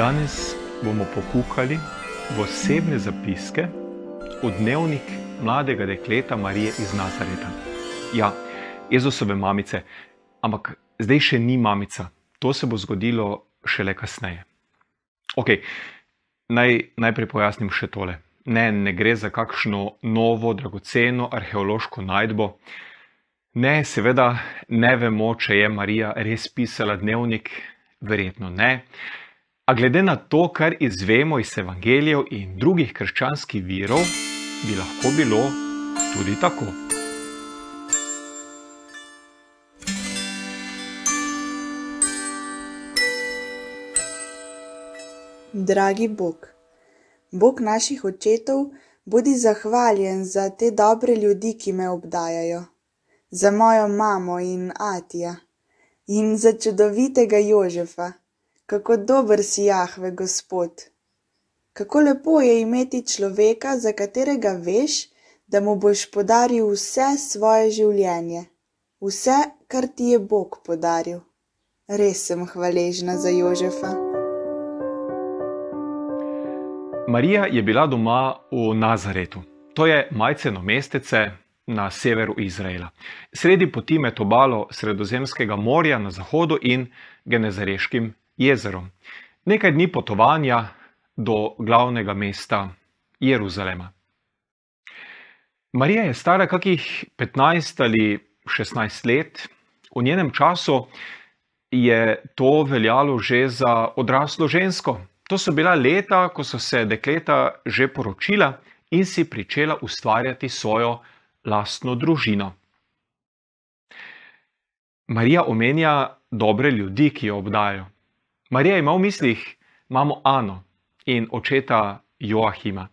Danes bomo pohukali v osebne zapiske v dnevnik mladega dekleta Marije iz Nazareta. Ja, Jezusove mamice, ampak zdaj še ni mamica, to se bo zgodilo šele kasneje. Ok, naj najprej pojasnim še tole. Ne, ne gre za kakšno novo, dragoceno arheološko najdbo. Ne, seveda ne vemo, če je Marija res pisala dnevnik, verjetno ne. A glede na to, kar izvemo iz evangelijev in drugih krščanskih virov, bi lahko bilo tudi tako. Dragi Bog, Bog naših očetov, bodi zahvaljen za te dobre ljudi, ki me obdajajo, za mojo mamo in Atija in za čudovitega Jožefa. Kako dober si, Jahve, Gospod. Kako lepo je imeti človeka, za katerega veš, da mu boš podaril vse svoje življenje, vse, kar ti je Bog podaril. Res sem hvaležna za Jožefa. Marija je bila doma v Nazaretu. To je majceno mestece na severu Izraela, sredi poti med obalo Sredozemskega morja na zahodu in Genezareškim jezerom. Nekaj dni potovanja do glavnega mesta Jeruzalema. Marija je stara kakih 15 ali 16 let, v njenem času je to veljalo že za odraslo žensko. To so bila leta, ko so se dekleta že poročila in si pričela ustvarjati svojo lastno družino. Marija omenja dobre ljudi, ki jo obdajo. Marija ima v mislih mamo Ano in očeta Joahima.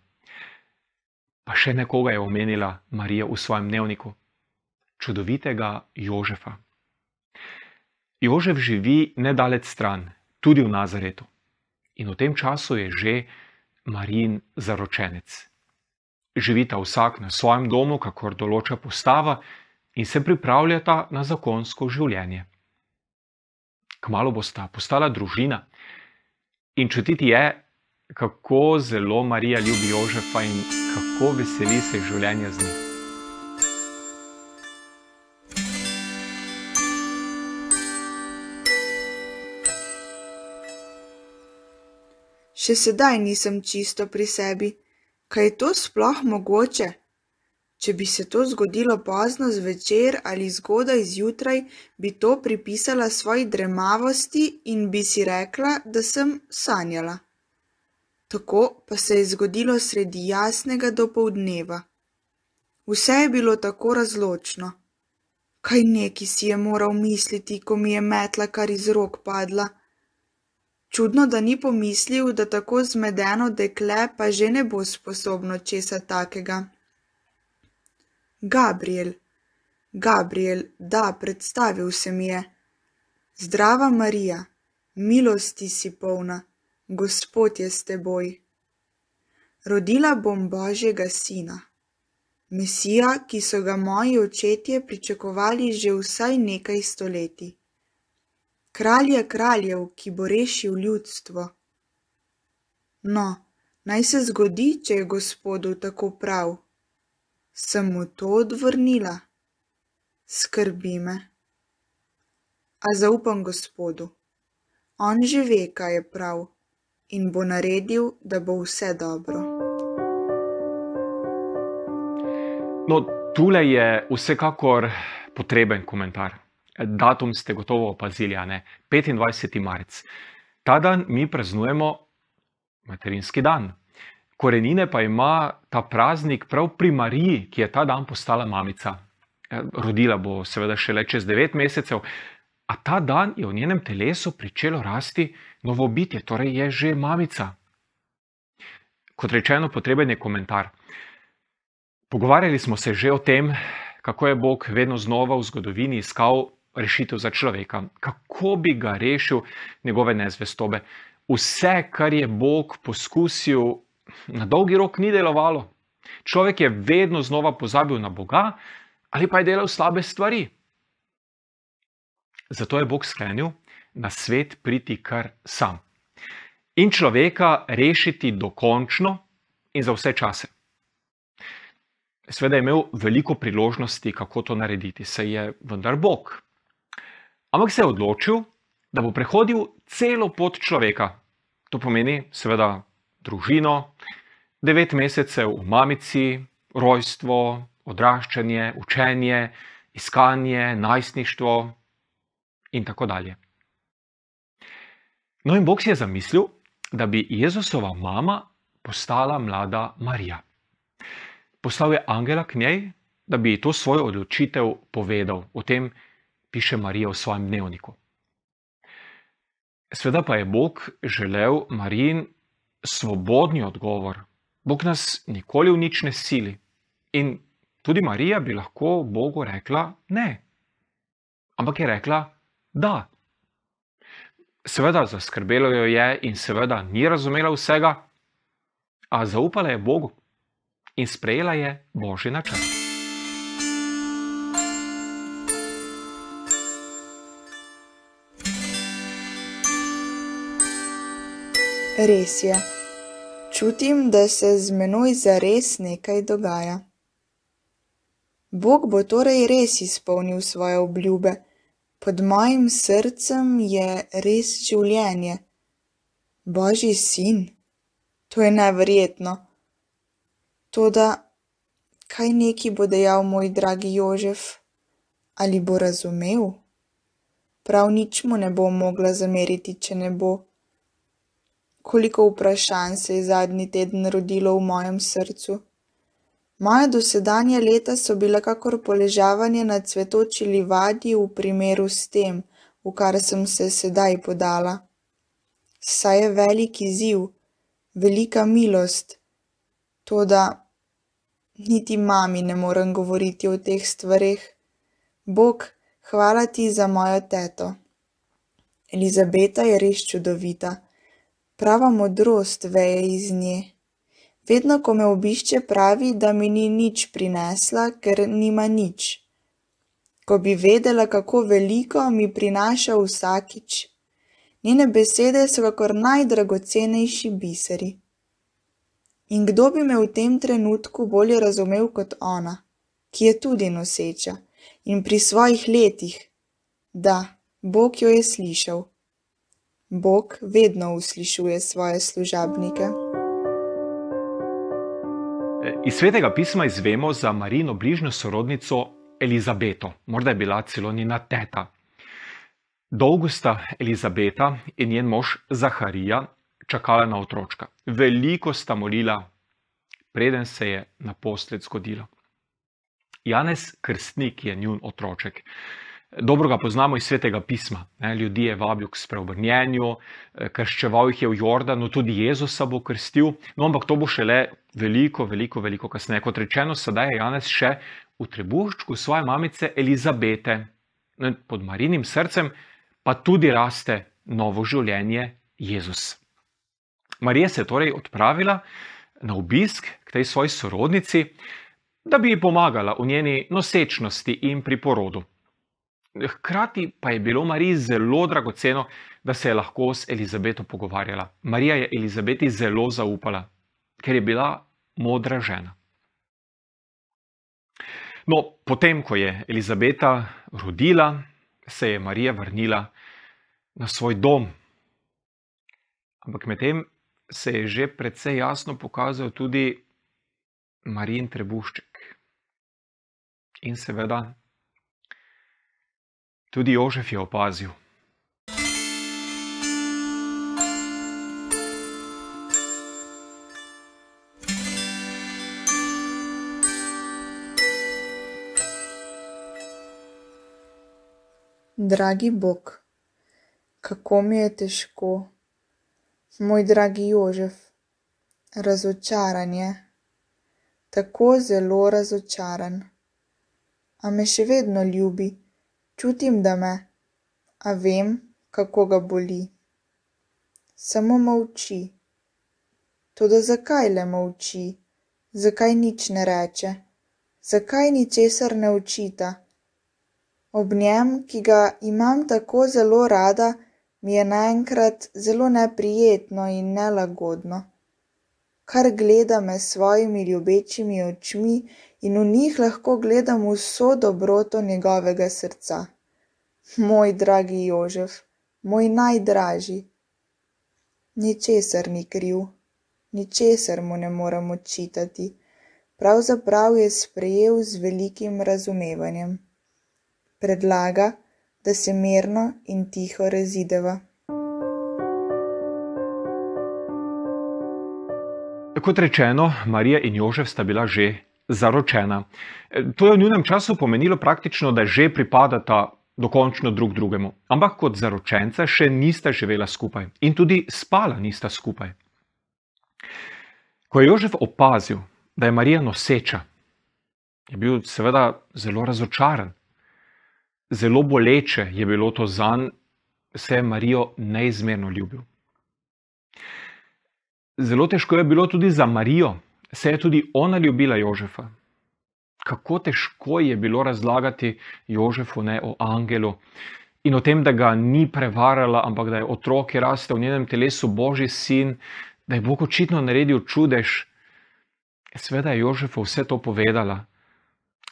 Pa še nekoga je omenila Marija v svojem dnevniku, čudovitega Jožefa. Jožef živi nedalec stran, tudi v Nazaretu. In v tem času je že Marijin zaročenec. Živita vsak na svojem domu, kakor določa postava, in se pripravljata na zakonsko življenje kmalo bosta postala družina. In čutiti je, kako zelo Marija ljubi Jožefa in kako veseli se življenja z njim. Še sedaj nisem čisto pri sebi. Kaj je to sploh mogoče? Če bi se to zgodilo pozno zvečer ali zgodaj zjutraj, bi to pripisala svoji dremavosti in bi si rekla, da sem sanjala. Tako pa se je zgodilo sredi jasnega dopoldneva. Vse je bilo tako razločno. Kaj neki si je moral misliti, ko mi je metla kar iz rok padla? Čudno, da ni pomislil, da tako zmedeno dekle pa že ne bo sposobno česa takega. Gabriel, Gabriel, da, predstavil se mi je. Zdrava Marija, milosti si polna, Gospod je s teboj. Rodila bom Božjega sina, Mesija, ki so ga moji očetje pričakovali že vsaj nekaj stoletij. Kralj je kraljev, ki bo rešil ljudstvo. No, naj se zgodi, če je Gospodu tako prav sem mu to odvrnila. Skrbi me. A zaupam Gospodu. On že ve, kaj je prav in bo naredil, da bo vse dobro. No, tule je vsekakor potreben komentar. Datum ste gotovo opazili, a ne? 25. marec. Ta dan mi praznujemo materinski dan. Korenine pa ima ta praznik prav pri Mariji, ki je ta dan postala mamica. Ja, rodila bo seveda šele čez devet mesecev, a ta dan je v njenem telesu pričelo rasti novo bitje, torej je že mamica. Kot rečeno, potreben je komentar. Pogovarjali smo se že o tem, kako je Bog vedno znova v zgodovini iskal rešitev za človeka, kako bi ga rešil njegove nezvestobe. Vse, kar je Bog poskusil na dolgi rok ni delovalo. Človek je vedno znova pozabil na Boga ali pa je delal slabe stvari. Zato je Bog sklenil na svet priti kar sam. in človeka rešiti dokončno in za vse čase. Sveda je imel veliko priložnosti, kako to narediti, se je vendar Bog. Ampak se je odločil, da bo prehodil celo pot človeka. To pomeni, seveda, družino, devet mesecev v mamici, rojstvo, odraščanje, učenje, iskanje, najstništvo in tako dalje. No, in Bog si je zamislil, da bi Jezusova mama postala mlada Marija. Poslal je angela k njej, da bi to svojo odločitev povedal. O tem piše Marija v svojem dnevniku. Sveda pa je Bog želel Marijin svobodni odgovor. Bog nas nikoli v nič ne sili. In tudi Marija bi lahko Bogu rekla ne. Ampak je rekla da. Seveda, zaskrbelo jo je in seveda ni razumela vsega, a zaupala je Bogu in sprejela je božji načrt. Res je, čutim, da se z menoj zares nekaj dogaja. Bog bo torej res izpolnil svoje obljube. Pod mojim srcem je res življenje. Božji sin, to je neverjetno. Toda, kaj neki bo dejal moj dragi Jožef? Ali bo razumel? Prav nič mu ne bo mogla zameriti, če ne bo. Koliko vprašanj se je zadnji teden rodilo v mojem srcu. Moja dosedanja leta so bila kakor poležavanje na cvetoči livadi v primeru s tem, v kar sem se sedaj podala. Saj je velik izziv, velika milost, toda niti mami ne morem govoriti o teh stvareh. Bog, hvala ti za mojo teto. Elizabeta je res čudovita, prava modrost veje iz nje. Vedno, ko me obišče, pravi, da mi ni nič prinesla, ker nima nič. Ko bi vedela, kako veliko mi prinaša vsakič. Njene besede so kakor najdragocenejši biseri. In kdo bi me v tem trenutku bolje razumel kot ona, ki je tudi noseča in pri svojih letih? Da, Bog jo je slišal. Bog vedno uslišuje svoje služabnike. Iz svetega pisma izvemo za Marino bližnjo sorodnico Elizabeto, morda je bila celo njena teta. Dolgo sta Elizabeta in njen mož Zaharija čakala na otročka. Veliko sta molila, preden se je naposled zgodilo. Janez Krstnik je njun otroček. Dobro ga poznamo iz svetega pisma. Ne, ljudi je vabil k spreobrnjenju, eh, krščeval jih je v Jordanu, tudi Jezusa bo krstil, no ampak to bo šele veliko, veliko, veliko kasneje. Kot rečeno, sedaj je Janez še v trebuščku svoje mamice Elizabete, ne, pod marinim srcem pa tudi raste novo življenje Jezus. Marija se je torej odpravila na obisk k tej svoji sorodnici, da bi ji pomagala v njeni nosečnosti in pri porodu. Hkrati pa je bilo Mariji zelo dragoceno, da se je lahko s Elizabeto pogovarjala. Marija je Elizabeti zelo zaupala, ker je bila modra žena. No, potem, ko je Elizabeta rodila, se je Marija vrnila na svoj dom. Ampak medtem se je že precej jasno pokazal tudi Marijin trebušček. In seveda Tudi Jožef je opazil. Dragi Bog, kako mi je težko, moj dragi Jožef, razočaran je, tako zelo razočaran, a me še vedno ljubi. Čutim, da me, a vem, kako ga boli. Samo molči. Toda zakaj le molči? Zakaj nič ne reče? Zakaj ničesar ne učita? Ob njem, ki ga imam tako zelo rada, mi je naenkrat zelo neprijetno in nelagodno. Kar gleda me s svojimi ljubečimi očmi in v njih lahko gledam vso dobroto njegovega srca. Moj dragi Jožef, moj najdražji. Ničesar ni kriv, ničesar mu ne morem očitati, pravzaprav je sprejel z velikim razumevanjem. Predlaga, da se mirno in tiho razideva. Kot rečeno, Marija in Jožef sta bila že zaročena. To je v njunem času pomenilo praktično, da že pripadata dokončno drug drugemu. Ampak kot zaročenca še nista živela skupaj in tudi spala nista skupaj. Ko je Jožef opazil, da je Marija noseča, je bil seveda zelo razočaran. Zelo boleče je bilo to zanj, saj je Marijo neizmerno ljubil. Zelo težko je bilo tudi za Marijo, saj je tudi ona ljubila Jožefa. Kako težko je bilo razlagati Jožefu ne, o angelu in o tem, da ga ni prevarala, ampak da je otrok, ki raste v njenem telesu, božji sin, da je Bog očitno naredil čudež. Sveda je Jožefu vse to povedala,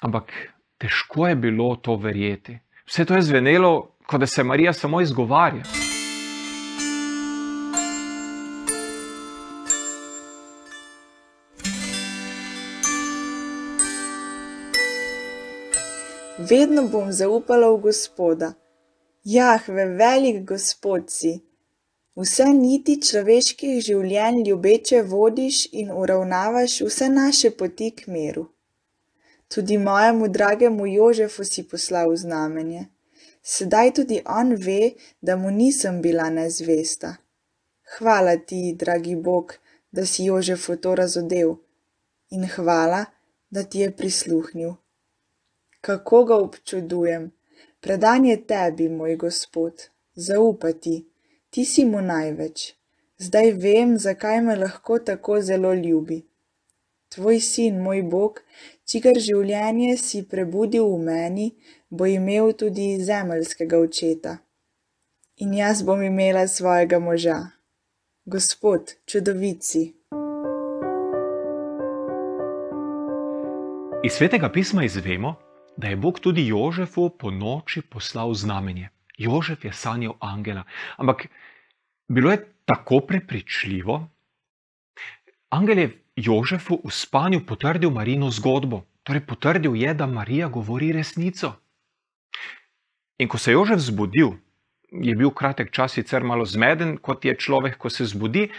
ampak težko je bilo to verjeti. Vse to je zvenelo, kot da se Marija samo izgovarja. Vedno bom zaupala v Gospoda. Jahve, velik Gospod si. Vse niti človeških življenj ljubeče vodiš in uravnavaš vse naše poti k miru. Tudi mojemu dragemu Jožefu si poslal znamenje. Sedaj tudi on ve, da mu nisem bila nezvesta. Hvala ti, dragi Bog, da si Jožefu to razodel. In hvala, da ti je prisluhnil. Kako ga občudujem, predan je tebi, moj Gospod, zaupati, ti si mu največ. Zdaj vem, zakaj me lahko tako zelo ljubi. Tvoj sin, moj Bog, čigar življenje si prebudil v meni, bo imel tudi zemeljskega očeta. In jaz bom imela svojega moža. Gospod, čudovici. Iz svetega pisma izvemo, da je Bog tudi Jožefu po noči poslal znamenje. Jožef je sanjal angela, ampak bilo je tako prepričljivo. Angel je Jožefu v spanju potrdil Marino zgodbo, torej potrdil je, da Marija govori resnico. In ko se je Jožef zbudil, je bil kratek čas sicer malo zmeden, kot je človek, ko se zbudi,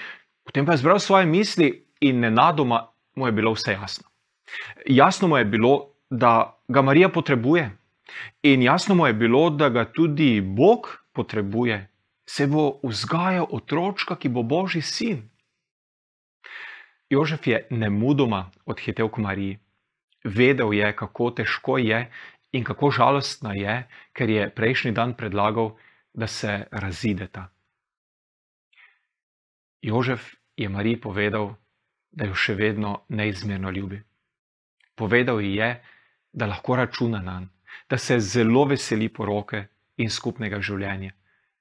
potem pa je zbral svoje misli in nenadoma mu je bilo vse jasno. Jasno mu je bilo, da ga Marija potrebuje. In jasno mu je bilo, da ga tudi Bog potrebuje, se bo vzgajal otročka, ki bo božji sin. Jožef je nemudoma odhitel k Mariji. Vedel je, kako težko je in kako žalostna je, ker je prejšnji dan predlagal, da se razideta. Jožef je Mariji povedal, da jo še vedno neizmerno ljubi. Povedal ji je, da lahko računa na njega, da se zelo veseli poroke in skupnega življenja,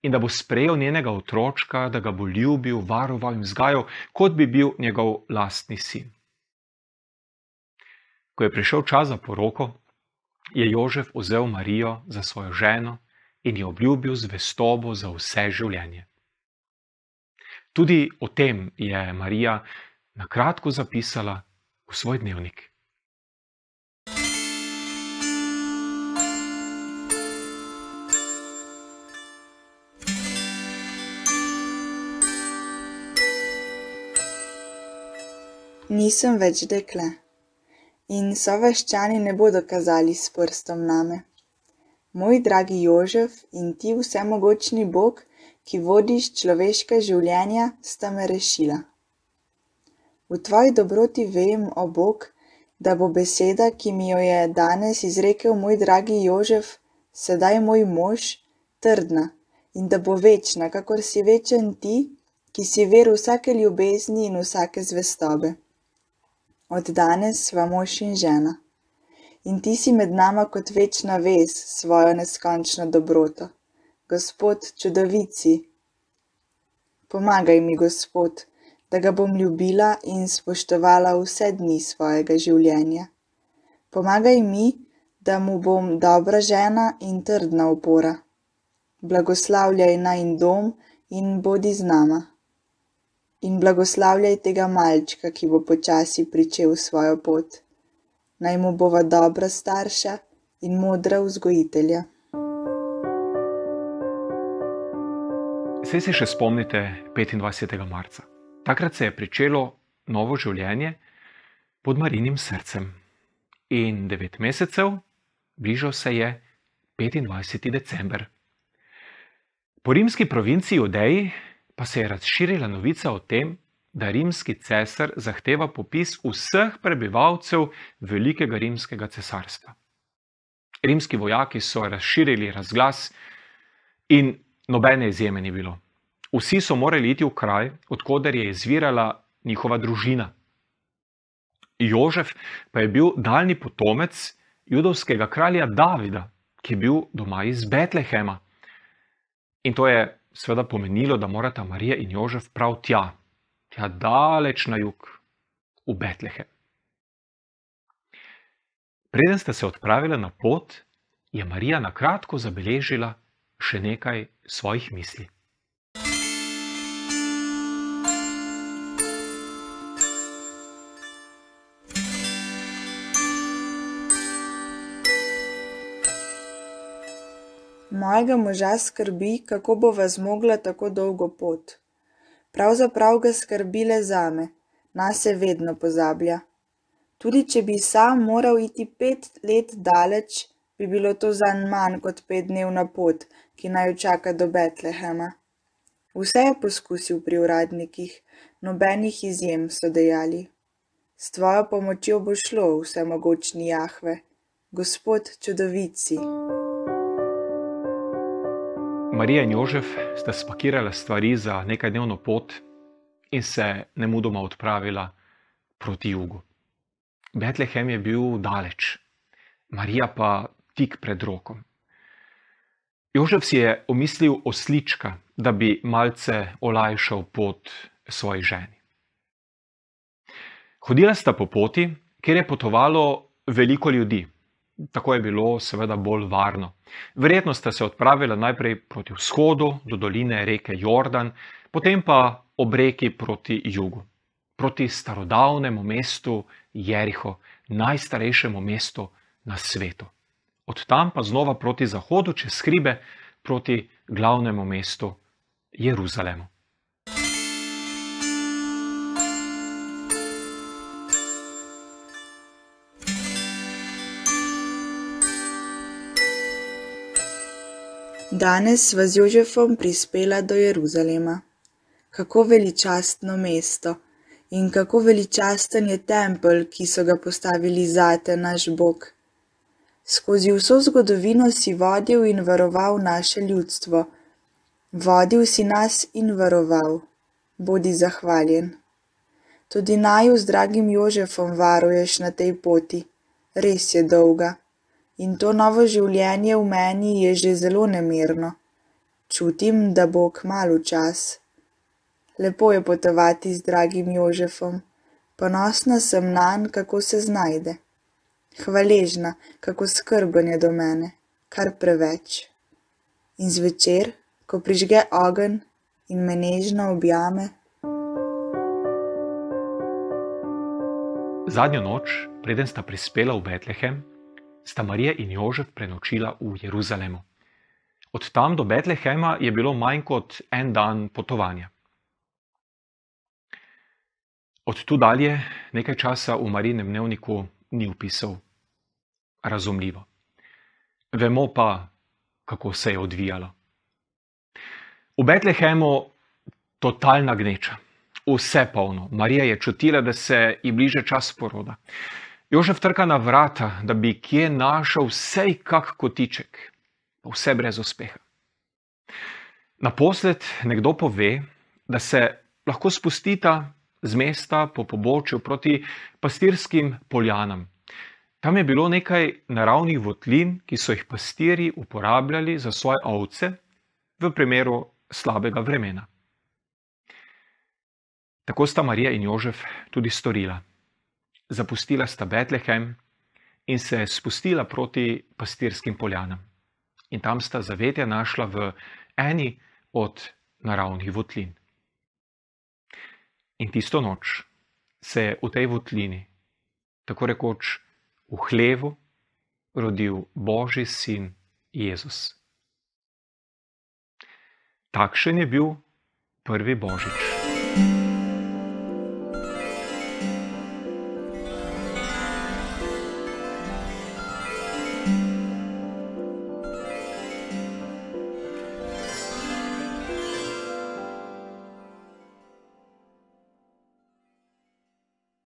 in da bo sprejel njenega otročka, da ga bo ljubil, varoval in vzgajal, kot bi bil njegov lastni sin. Ko je prišel čas za poroko, je Jožef vzel Marijo za svojo ženo in jo obljubil zvestobo za vse življenje. Tudi o tem je Marija na kratko zapisala v svoj dnevnik. Nisem več dekle. In soveščani ne bodo kazali s prstom name. Moj dragi Jožef in ti vsemogočni Bog, ki vodiš človeška življenja, sta me rešila. V tvoji dobroti vem, o Bog, da bo beseda, ki mi jo je danes izrekel moj dragi Jožef, sedaj moj mož, trdna in da bo večna, kakor si večen ti, ki si ver vsake ljubezni in vsake zvestobe. Od danes sva mož in žena. In ti si med nama kot večna vez s svojo neskončno dobroto. Gospod čudovici, Pomagaj mi, Gospod, da ga bom ljubila in spoštovala vse dni svojega življenja. Pomagaj mi, da mu bom dobra žena in trdna opora. Blagoslavljaj najn dom in bodi z nama. In blagoslavljaj tega malčka, ki bo počasi pričel svojo pot. Naj mu bova dobra starša in modra vzgojitelja. Vse se še spomnite 25. marca. Takrat se je pričelo novo življenje pod Marinim srcem. In devet mesecev, bližal se je 25. december. Po rimski provinciji Odeji pa se je razširila novica o tem, da rimski cesar zahteva popis vseh prebivalcev velikega rimskega cesarstva. Rimski vojaki so razširili razglas in nobene izjeme ni bilo. Vsi so morali iti v kraj, odkuder je izvirala njihova družina. Jožef pa je bil daljni potomec judovskega kralja Davida, ki je bil doma iz Betlehema. In to je seveda pomenilo, da morata Marija in Jožef prav tja, tja daleč na jug, v Betlehem. Preden sta se odpravila na pot, je Marija na kratko zabeležila še nekaj svojih misli. Mojega moža skrbi, kako bova zmogla tako dolgo pot. Pravzaprav ga skrbi le zame, nase vedno pozablja. Tudi če bi sam moral iti pet let daleč, bi bilo to zanj manj kot petdnevna pot, ki naj jo čaka do Betlehema. Vse je poskusil pri uradnikih, nobenih izjem so dejali. S tvojo pomočjo bo šlo, vsemogočni Jahve, Gospod čudovici. Marija in Jožef sta spakirala stvari za nekaj dnevno pot in se ne mudoma odpravila proti jugu. Betlehem je bil daleč, Marija pa tik pred rokom. Jožef si je omislil oslička, da bi malce olajšal pot svoji ženi. Hodila sta po poti, kjer je potovalo veliko ljudi. Tako je bilo seveda bolj varno. Verjetno sta se odpravila najprej proti vzhodu, do doline reke Jordan, potem pa ob reki proti jugu, proti starodavnemu mestu Jeriho, najstarejšemu mestu na svetu. Od tam pa znova proti zahodu, čez hribe, proti glavnemu mestu Jeruzalemu. Danes sva z Jožefom prispela do Jeruzalema. Kako veličastno mesto in kako veličasten je tempelj, ki so ga postavili zate, naš Bog. Skozi vso zgodovino si vodil in varoval naše ljudstvo. Vodil si nas in varoval. Bodi zahvaljen. Tudi naju z dragim Jožefom varuješ na tej poti. Res je dolga. In to novo življenje v meni je že zelo nemirno. Čutim, da bo kmalu čas. Lepo je potovati z dragim Jožefom, ponosna sem nanj, kako se znajde. Hvaležna, kako skrben je do mene, kar preveč. In zvečer, ko prižge ogen in me nežno objame. Zadnjo noč, preden sta prispela v Betlehem, sta Marija in Jožef prenočila v Jeruzalemu. Od tam do Betlehema je bilo manj kot en dan potovanja. Od tu dalje nekaj časa v Marinem dnevniku ni upisal. Razumljivo. Vemo pa, kako se je odvijalo. V Betlehemu totalna gneča, vse polno. Marija je čutila, da se ji bliže čas poroda. Jožef trka na vrata, da bi kje našel vsej kak kotiček, pa vse brez uspeha. Naposled nekdo pove, da se lahko spustita z mesta po pobočju proti pastirskim poljanam. Tam je bilo nekaj naravnih votlin, ki so jih pastiri uporabljali za svoje ovce v primeru slabega vremena. Tako sta Marija in Jožef tudi storila. Zapustila sta Betlehem in se spustila proti pastirskim poljanam. In tam sta zavetje našla v eni od naravnih votlin. In tisto noč se je v tej votlini, tako rekoč v hlevu, rodil Božji sin Jezus. Takšen je bil prvi Božič.